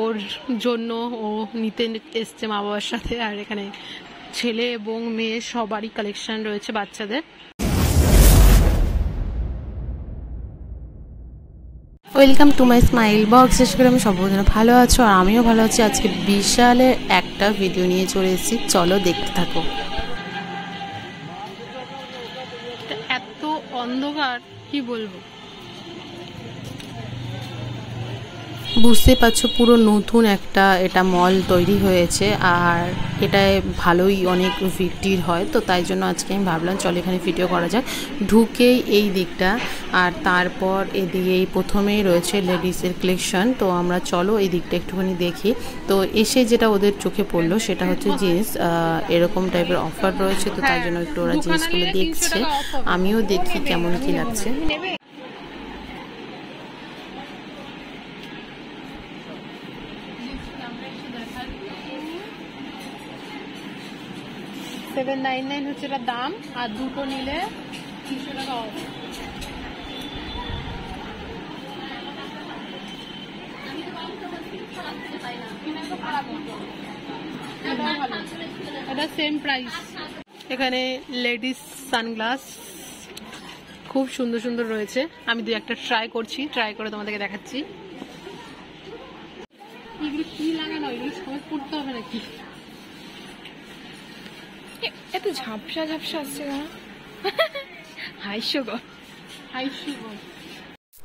ওর জন্য ও নিতে এসছে মা বাবার সাথে আর এখানে ছেলে এবং মেয়ে সবারই কালেকশন রয়েছে বাচ্চাদের। Welcome to my smile box শেষ করে আমি সব বন্ধুরা ভালো আছো আর আমিও ভালো আছি। আজকে বিশালের একটা ভিডিও নিয়ে চলে এসেছি। চলো দেখতে থাকো। এত অন্ধকার কি বলব? বুঝতে পারছ পুরো নতুন একটা এটা মল তৈরি হয়েছে আর এটায় ভালোই অনেক ভিড় হয় তো তাই জন্য আজকে আমি ভাবলাম চলো এখানে ভিডিও করা যাক। ঢুকেই এই দিকটা আর তারপর এদিকে এই প্রথমেই রয়েছে লেডিসের কালেকশন তো আমরা চলো এই দিকটা একটুখানি দেখি। তো এসে যেটা ওদের চোখে পড়ল সেটা হচ্ছে জিন্স এরকম টাইপের অফার রয়েছে তো তাই জন্য একটু ওরা জিন্সগুলো দেখছে। আমিও দেখি কেমন কি লাগছে। সেভেন নাইন নাইন হচ্ছে এটা দাম, আর দুটো নিলে তিনশো টাকা অফ এটা প্রাইস এখানে লেডিস সানগ্লাস খুব সুন্দর সুন্দর রয়েছে। আমি দু একটা ট্রাই করছি ট্রাই করে তোমাদেরকে দেখাচ্ছি। এগুলো কি লাগানো? পড়তে হবে নাকি? এত ঝাপসা ঝাপসা আসছে কেন হাইস্যকর হাইসুগর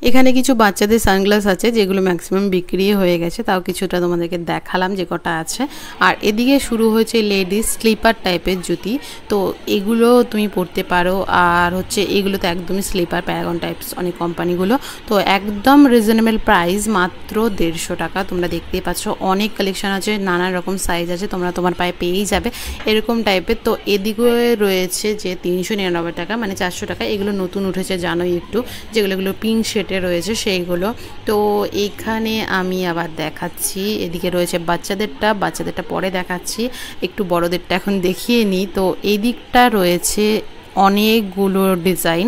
এখানে কিছু বাচ্চাদের সানগ্লাস আছে যেগুলো ম্যাক্সিমাম বিক্রি হয়ে গেছে, তাও কিছুটা তোমাদেরকে দেখালাম যে কটা আছে। আর এদিকে শুরু হয়েছে লেডিস স্লিপার টাইপের জুতি, তো এগুলো তুমি পরতে পারো। আর হচ্ছে এগুলো তো একদমই স্লিপার, প্যারাগন টাইপস অনেক কোম্পানিগুলো। তো একদম রিজনেবল প্রাইস মাত্র দেড়শো টাকা। তোমরা দেখতেই পাচ্ছ অনেক কালেকশন আছে, নানান রকম সাইজ আছে, তোমরা তোমার পায়ে পেয়েই যাবে এরকম টাইপের। তো এদিকে রয়েছে যে তিনশো নিরানব্বই টাকা মানে চারশো টাকা। এগুলো নতুন উঠেছে জানোই একটু, যেগুলো এগুলো পিঙ্ক শেডে রয়েছে সেইগুলো। তো এইখানে আমি আবার দেখাচ্ছি। এদিকে রয়েছে বাচ্চাদেরটা বাচ্চাদেরটা পরে দেখাচ্ছি। একটু বড়দেরটা এখন দেখিয়ে নিই। তো এই দিকটা রয়েছে অনেকগুলো ডিজাইন।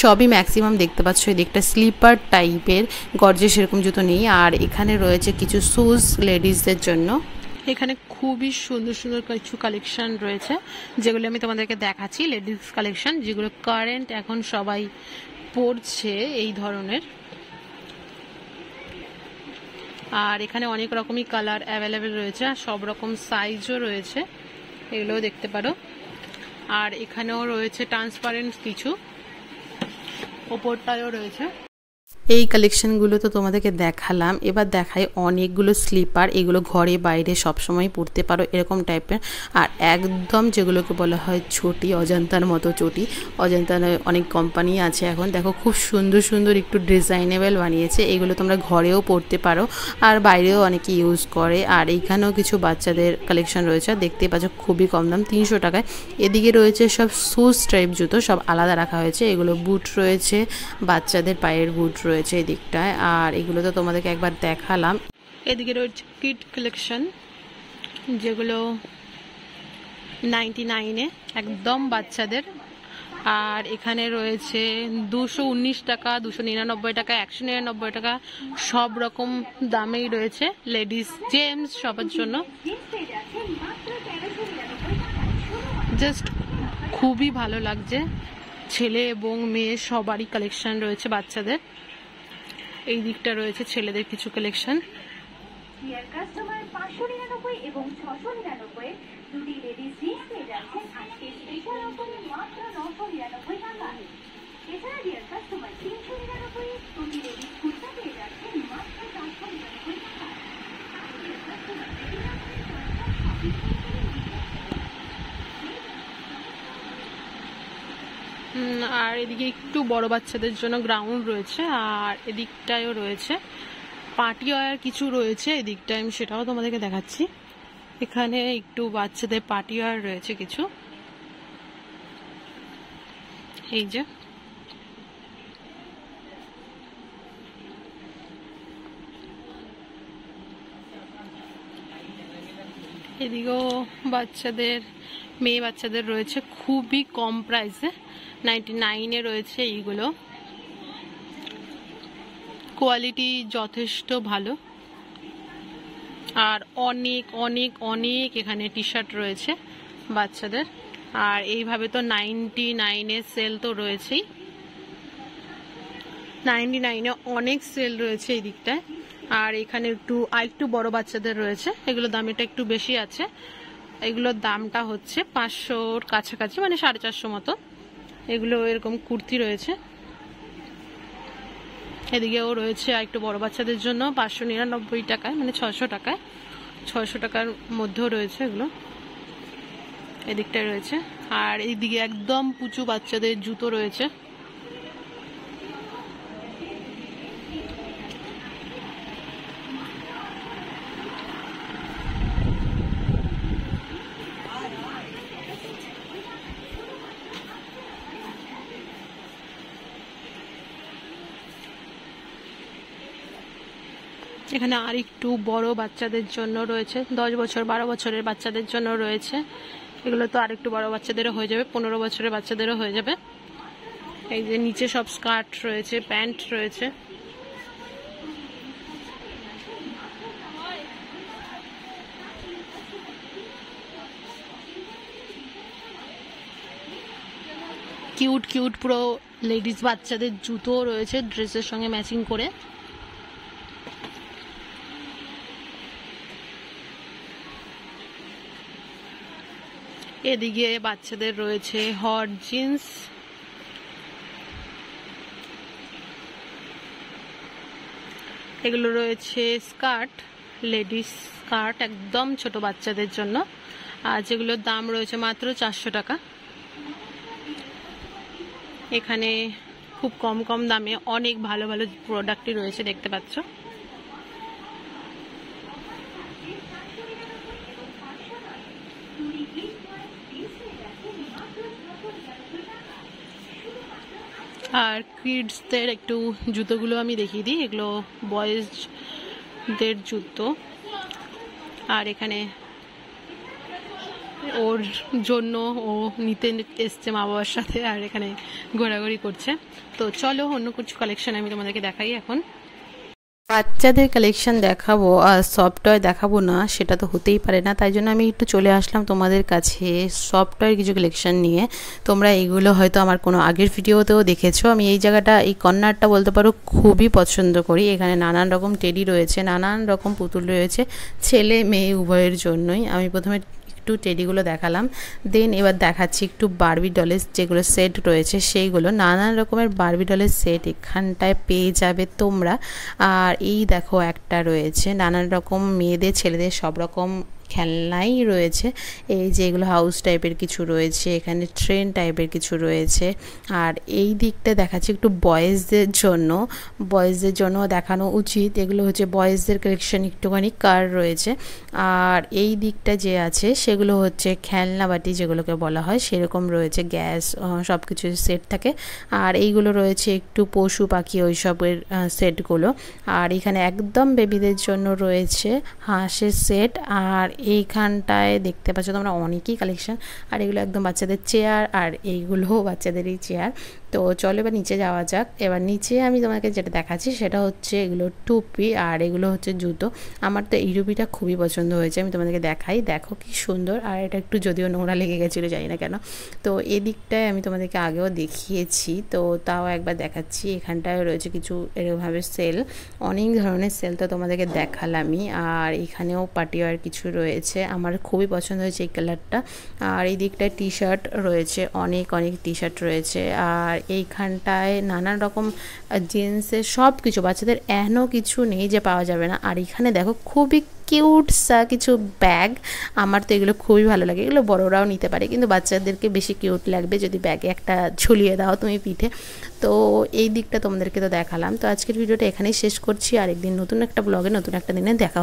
সবই ম্যাক্সিমাম দেখতে পাচ্ছ এই দিকটা স্লিপার টাইপের। গর্জে সেরকম জুতো নেই। আর এখানে রয়েছে কিছু শুজ লেডিসদের জন্য। এখানে খুবই সুন্দর সুন্দর কিছু কালেকশন রয়েছে। যেগুলো আমি তোমাদেরকে দেখাচ্ছি, লেডিস কালেকশন, যেগুলো কারেন্ট এখন সবাই পড়ছে এই ধরনের। আর এখানে অনেক রকমই কালার অ্যাভেলেবেল রয়েছে, আর সব রকম সাইজও রয়েছে। এগুলোও দেখতে পারো। আর এখানেও রয়েছে ট্রান্সপারেন্ট কিছু। ওপরটায়ও রয়েছে। এই কালেকশনগুলো তো তোমাদেরকে দেখালাম। এবার দেখাই অনেকগুলো স্লিপার এগুলো ঘরে বাইরে সবসময় পরতে পারো এরকম টাইপের আর একদম যেগুলোকে বলা হয় চটি, অজন্তার মতো চটি। অজন্তার অনেক কোম্পানি আছে এখন। দেখো খুব সুন্দর সুন্দর একটু ডিজাইনেবল বানিয়েছে। এগুলো তোমরা ঘরেও পরতে পারো আর বাইরেও অনেকে ইউজ করে। আর এইখানেও কিছু বাচ্চাদের কালেকশন রয়েছে। দেখতে পাচ্ছ খুবই কম দাম, তিনশো টাকায়। এদিকে রয়েছে সব শুজ টাইপ জুতো, সব আলাদা রাখা হয়েছে। এগুলো বুট রয়েছে, বাচ্চাদের পায়ের বুট রয়েছে রয়েছে এই দিকটায়। আর এগুলো তো তোমাদেরকে একবার দেখালাম। এদিকে রয়েছে কিট কালেকশন যেগুলো নাইনটি নাইনে একদম বাচ্চাদের। আর এখানে রয়েছে দুশো উনিশ টাকা, দুশো নিরানব্বই টাকা, একশো নিরানব্বই টাকা, সব রকম দামেই রয়েছে। লেডিস জেমস সবার জন্য। জাস্ট খুবই ভালো লাগছে। ছেলে এবং মেয়ে সবারই কালেকশন রয়েছে বাচ্চাদের। এই দিকটা রয়েছে ছেলেদের কিছু কালেকশন কাস্টমার পাঁচশো নিরানব্বই এবং ছশো নিরানব্বই দুটি লেডিস জিন্স পেয়ে যাচ্ছেন আজকে স্পেশাল মাত্র নশো নিরানব্বই টাকা। এছাড়া কাস্টমার তিনশো নিরানব্বই দুটি লেডিস কুর্তা পেয়ে যাচ্ছেন মাত্র চারশো নিরানব্বই টাকা আর এদিকে একটু বড় বাচ্চাদের জন্য গ্রাউন্ড রয়েছে, আর এদিকটায়ও রয়েছে। পার্টি ওয়ার কিছু রয়েছে এদিকটায়, আমি সেটাও তোমাদেরকে দেখাচ্ছি। এখানে একটু বাচ্চাদের পার্টি ওয়ার রয়েছে কিছু। এই যে। এদিকেও বাচ্চাদের, মেয়ে বাচ্চাদের রয়েছে খুবই কম প্রাইসে নাইনটি নাইনে রয়েছে এইগুলো। কোয়ালিটি যথেষ্ট ভালো। আর অনেক অনেক অনেক এখানে টি শার্ট রয়েছে বাচ্চাদের। আর এইভাবে তো নাইনটি নাইনের সেল তো রয়েছেই। নাইনটি নাইনে অনেক সেল রয়েছে এই দিকটায়। আর এখানে একটু, আর একটু বড় বাচ্চাদের রয়েছে। এগুলো দাম এটা একটু বেশি আছে। এগুলোর দামটা হচ্ছে পাঁচশোর কাছাকাছি মানে সাড়ে চারশো মতো। এগুলো এরকম কুর্তি রয়েছে। এদিকেও রয়েছে আর একটু বড় বাচ্চাদের জন্য পাঁচশো নিরানব্বই টাকায় মানে ছশো টাকায়। ছশো টাকার মধ্যেও রয়েছে এগুলো। এদিকটায় রয়েছে। আর এইদিকে একদম পুচু বাচ্চাদের জুতো রয়েছে। এখানে আর একটু বড় বাচ্চাদের জন্য রয়েছে। দশ বছর, বারো বছরের বাচ্চাদের জন্য রয়েছে। এগুলো তো আর একটু বড় বাচ্চাদেরও হয়ে যাবে, পনেরো বছরের বাচ্চাদেরও হয়ে যাবে। এই যে নিচে সব স্কার্ট রয়েছে, প্যান্ট রয়েছে। কিউট কিউট পুরো লেডিস বাচ্চাদের জুতো রয়েছে, ড্রেসের সঙ্গে ম্যাচিং করে। এদিকে বাচ্চাদের রয়েছে হট জিন্স। এগুলো রয়েছে স্কার্ট, লেডিস স্কার্ট, একদম ছোট বাচ্চাদের জন্য। আর যেগুলোর দাম রয়েছে মাত্র চারশো টাকা। এখানে খুব কম কম দামে অনেক ভালো ভালো প্রোডাক্টই রয়েছে, দেখতে পাচ্ছ। আর কিডসদের একটু জুতোগুলো আমি দেখিয়ে দিই। এগুলো বয়েজদের জুতো। আর এখানে ওর জন্য ও নিতে এসছে মা বাবার সাথে আর এখানে ঘোরাঘুরি করছে। তো চলো অন্য কিছু কালেকশন আমি তোমাদেরকে দেখাই এখন। বাচ্চাদের কালেকশন দেখাবো আর সফটওয়্যার দেখাবো না, সেটা তো হতেই পারে না। তাই জন্য আমি একটু চলে আসলাম তোমাদের কাছে সফটওয়্যার কিছু কালেকশন নিয়ে। তোমরা এইগুলো হয়তো আমার কোনো আগের ভিডিওতেও দেখেছ। আমি এই জায়গাটা, এই কর্নারটা বলতে পারো খুবই পছন্দ করি। এখানে নানান রকম টেডি রয়েছে, নানান রকম পুতুল রয়েছে ছেলে মেয়ে উভয়ের জন্যই। আমি প্রথমে একটু টেডিগুলো দেখালাম। দেন এবার দেখাচ্ছি একটু বারবি ডলের যেগুলো সেট রয়েছে, সেইগুলো। নানান রকমের বারবি ডলের সেট এখানটায় পেয়ে যাবে তোমরা। আর এই দেখো একটা রয়েছে, নানান রকম মেয়েদের, ছেলেদের সব রকম খেলনাই রয়েছে। এই যে এগুলো হাউস টাইপের কিছু রয়েছে, এখানে ট্রেন টাইপের কিছু রয়েছে। আর এই দিকটা দেখাচ্ছে একটু বয়েজদের জন্য। বয়েজদের জন্য দেখানো উচিত। এগুলো হচ্ছে বয়েজদের কালেকশন একটুখানি কার রয়েছে। আর এই দিকটা যে আছে, সেগুলো হচ্ছে খেলনা বাটি যেগুলোকে বলা হয়, সেরকম রয়েছে। গ্যাস সব কিছু সেট থাকে। আর এইগুলো রয়েছে একটু পশু পাখি ওইসবের সেটগুলো আর এখানে একদম বেবিদের জন্য রয়েছে হাঁসের সেট আর এইখানটায় দেখতে পাচ্ছ তোমরা অনেকই কালেকশন আর এগুলো একদম বাচ্চাদের চেয়ার আর এইগুলোও বাচ্চাদেরই চেয়ার তো চলো এবার নিচে যাওয়া যাক। এবার নিচে আমি তোমাকে যেটা দেখাচ্ছি সেটা হচ্ছে এগুলো টুপি আর এগুলো হচ্ছে জুতো। আমার তো এই টুপিটা খুবই পছন্দ হয়েছে, আমি তোমাদেরকে দেখাই। দেখো কি সুন্দর, আর এটা একটু যদিও নোংরা লেগে গেছিল, জানি না কেন। তো এদিকটায় আমি তোমাদেরকে আগেও দেখিয়েছি, তো তাও একবার দেখাচ্ছি। এখানটায় রয়েছে কিছু এরকমভাবে সেল, অনেক ধরনের সেল তো তোমাদেরকে দেখালামই। আর এখানেও পাটিওয়ার কিছু রয়েছে, আমার খুবই পছন্দ হয়েছে এই কালারটা। আর এই দিকটায় টি শার্ট রয়েছে, অনেক অনেক টি শার্ট রয়েছে। আর এইখানটায় নানান রকম জিন্সের সব কিছু, বাচ্চাদের এখনও কিছু নেই যে পাওয়া যাবে না। আর এখানে দেখো খুবই কিউট সা কিছু ব্যাগ আমার তো এগুলো খুবই ভালো লাগে। এগুলো বড়োরাও নিতে পারে, কিন্তু বাচ্চাদেরকে বেশি কিউট লাগবে যদি ব্যাগে একটা ঝুলিয়ে দাও তুমি পিঠে। তো এই দিকটা তোমাদেরকে তো দেখালাম। তো আজকের ভিডিওটা এখানেই শেষ করছি। আর একদিন নতুন একটা ব্লগে নতুন একটা দিনে দেখা